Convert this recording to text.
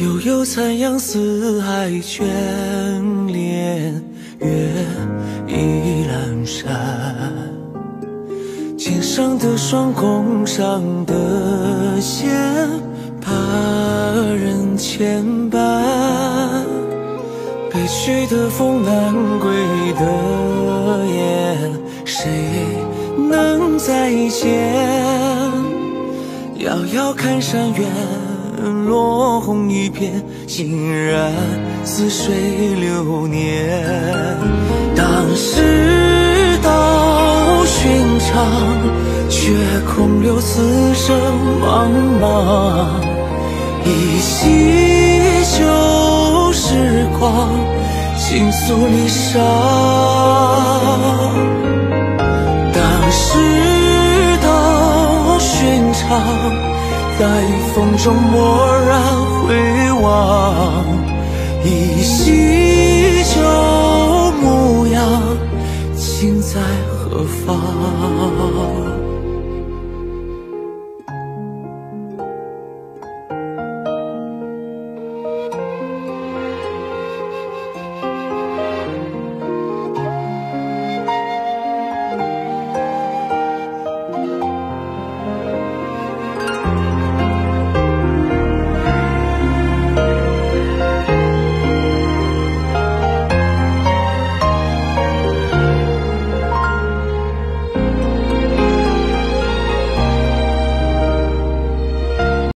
悠悠残阳，四海眷恋，月已阑珊。肩上的霜，弓上的弦，怕人牵绊。北去的风，南归的雁，谁能再见？遥遥看山远。落红一片，竟然似水流年。当世道寻常，却空留此生茫茫。依稀旧时光，倾诉离殇。当世道寻常。在风中蓦然回望，依稀旧模样，情在何方？